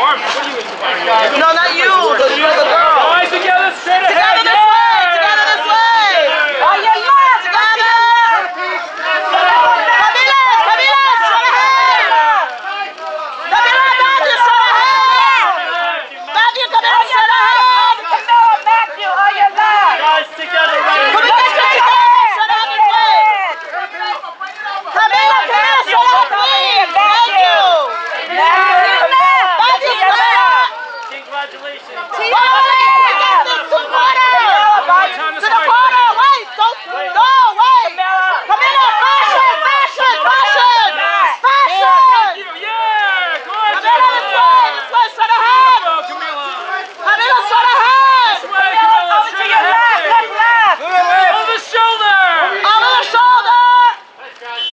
No, not you. Chief Police!